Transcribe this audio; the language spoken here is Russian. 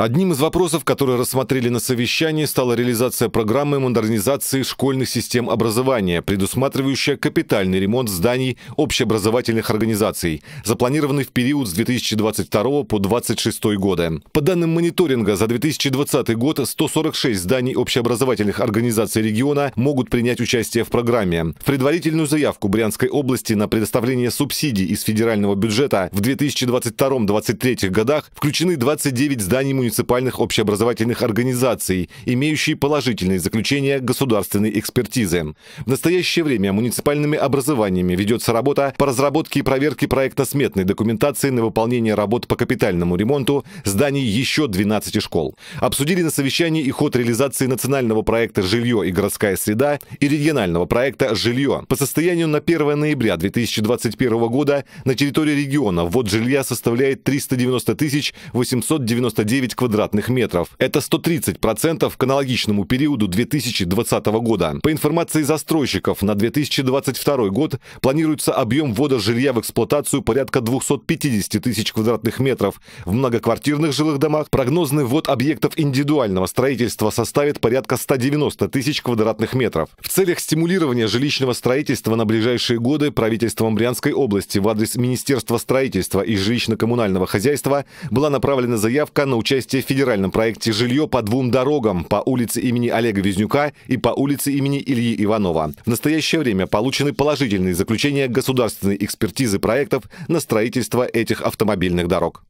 Одним из вопросов, которые рассмотрели на совещании, стала реализация программы модернизации школьных систем образования, предусматривающая капитальный ремонт зданий общеобразовательных организаций, запланированный в период с 2022 по 2026 годы. По данным мониторинга, за 2020 год 146 зданий общеобразовательных организаций региона могут принять участие в программе. В предварительную заявку Брянской области на предоставление субсидий из федерального бюджета в 2022-2023 годах включены 29 зданий муниципальных муниципальных общеобразовательных организаций, имеющие положительные заключения государственной экспертизы. В настоящее время муниципальными образованиями ведется работа по разработке и проверке проектно-сметной документации на выполнение работ по капитальному ремонту зданий еще 12 школ. Обсудили на совещании и ход реализации национального проекта «Жилье и городская среда» и регионального проекта «Жилье». По состоянию на 1 ноября 2021 года на территории региона ввод жилья составляет 390 899 квадратных метров. Это 130% к аналогичному периоду 2020 года. По информации застройщиков, на 2022 год планируется объем ввода жилья в эксплуатацию порядка 250 тысяч квадратных метров. В многоквартирных жилых домах прогнозный ввод объектов индивидуального строительства составит порядка 190 тысяч квадратных метров. В целях стимулирования жилищного строительства на ближайшие годы правительством Брянской области в адрес Министерства строительства и жилищно-коммунального хозяйства была направлена заявка на участие участие в федеральном проекте «Жилье по двум дорогам» по улице имени Олега Визнюка и по улице имени Ильи Иванова. В настоящее время получены положительные заключения государственной экспертизы проектов на строительство этих автомобильных дорог.